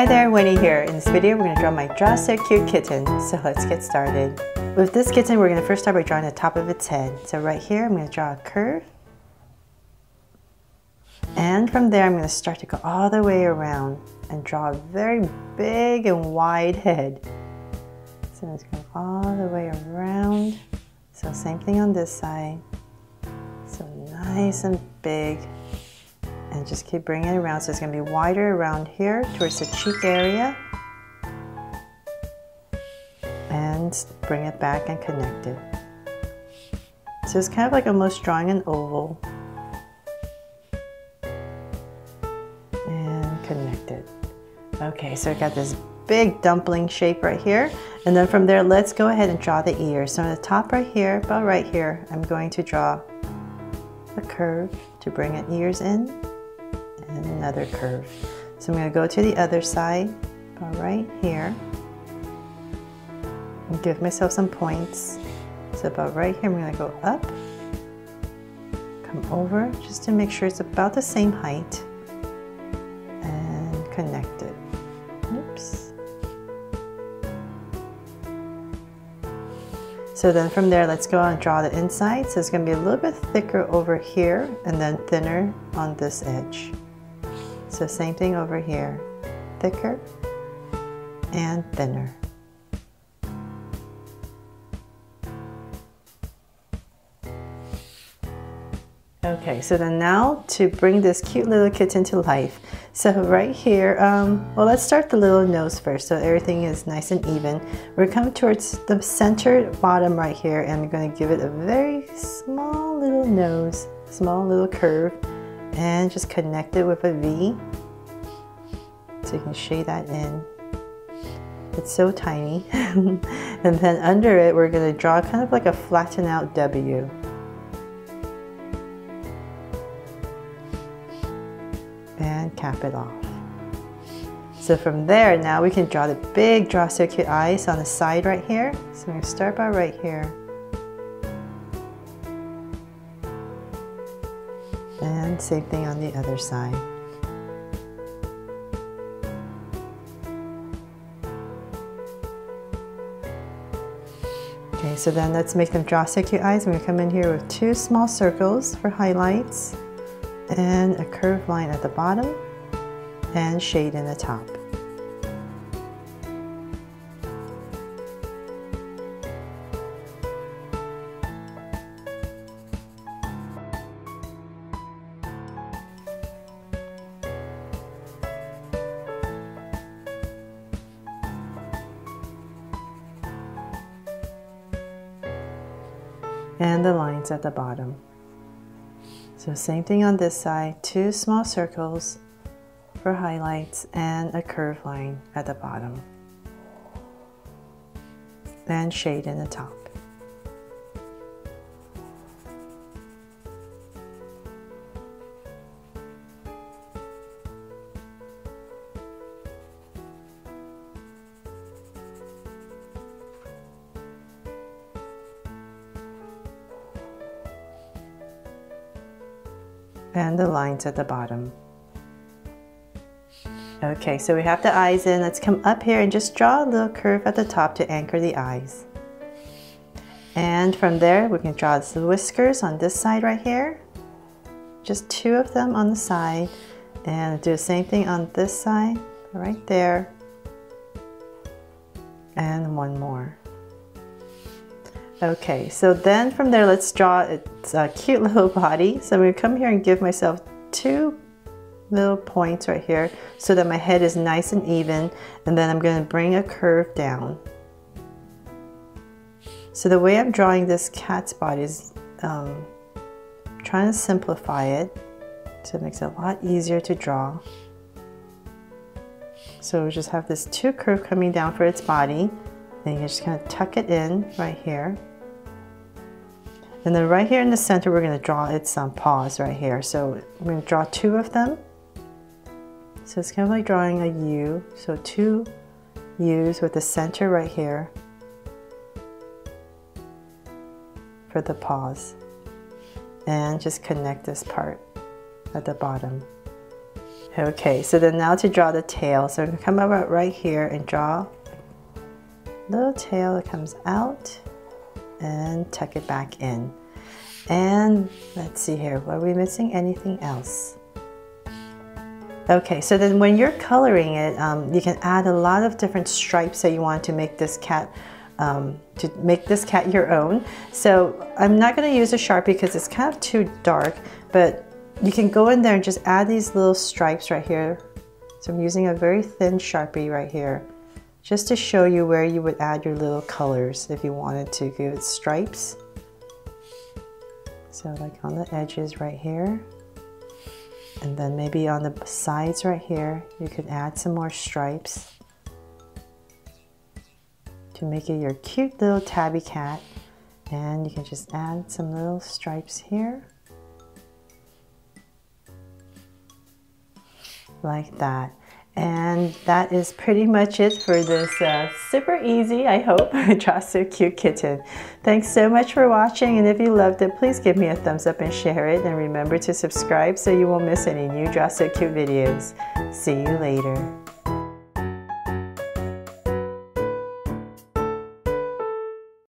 Hi there, Winnie here. In this video, we're going to draw my Draw So Cute kitten. So let's get started. With this kitten, we're going to first start by drawing the top of its head. So right here, I'm going to draw a curve. And from there, I'm going to start to go all the way around and draw a very big and wide head. So let's go all the way around. So same thing on this side. So nice and big and just keep bringing it around. So it's going to be wider around here towards the cheek area. And bring it back and connect it. So it's kind of like almost drawing an oval. And connect it. Okay, so I got this big dumpling shape right here. And then from there, let's go ahead and draw the ears. So on the top right here, about right here, I'm going to draw a curve to bring it ears in and another curve. So I'm going to go to the other side, about right here, and give myself some points. So about right here, I'm going to go up, come over, just to make sure it's about the same height, and connect it. Oops. So then from there, let's go and draw the inside. So it's going to be a little bit thicker over here and then thinner on this edge. So same thing over here, thicker and thinner. Okay, so then now to bring this cute little kitten to life. So right here, um, well let's start the little nose first so everything is nice and even. We're coming towards the center bottom right here and I'm going to give it a very small little nose, small little curve and just connect it with a V so you can shade that in. It's so tiny. and then under it, we're going to draw kind of like a flatten out W. And cap it off. So from there, now we can draw the big draw cute eyes on the side right here. So we're going to start by right here. And same thing on the other side. Okay, so then let's make them draw cute eyes. I'm to come in here with two small circles for highlights and a curved line at the bottom and shade in the top. And the lines at the bottom. So same thing on this side, two small circles for highlights and a curved line at the bottom. And shade in the top. And the lines at the bottom. Okay, so we have the eyes in. Let's come up here and just draw a little curve at the top to anchor the eyes. And from there, we can draw the whiskers on this side right here. Just two of them on the side. And do the same thing on this side, right there. And one more. Okay, so then from there, let's draw its a cute little body. So I'm gonna come here and give myself two little points right here so that my head is nice and even. And then I'm gonna bring a curve down. So the way I'm drawing this cat's body is um, trying to simplify it so it makes it a lot easier to draw. So we just have this two curve coming down for its body. And you're just gonna tuck it in right here. And then right here in the center, we're going to draw its um, paws right here. So I'm going to draw two of them. So it's kind of like drawing a U. So two U's with the center right here for the paws. And just connect this part at the bottom. Okay, so then now to draw the tail. So I'm going to come over right here and draw a little tail that comes out and tuck it back in. And let's see here, are we missing anything else? Okay, so then when you're coloring it, um, you can add a lot of different stripes that you want to make this cat um, to make this cat your own. So I'm not going to use a Sharpie because it's kind of too dark, but you can go in there and just add these little stripes right here. So I'm using a very thin Sharpie right here just to show you where you would add your little colors if you wanted to give it stripes. So like on the edges right here. And then maybe on the sides right here, you could add some more stripes to make it your cute little tabby cat. And you can just add some little stripes here. Like that. And that is pretty much it for this uh, super easy, I hope, Draw So Cute Kitten. Thanks so much for watching and if you loved it, please give me a thumbs up and share it and remember to subscribe so you won't miss any new Draw So Cute videos. See you later.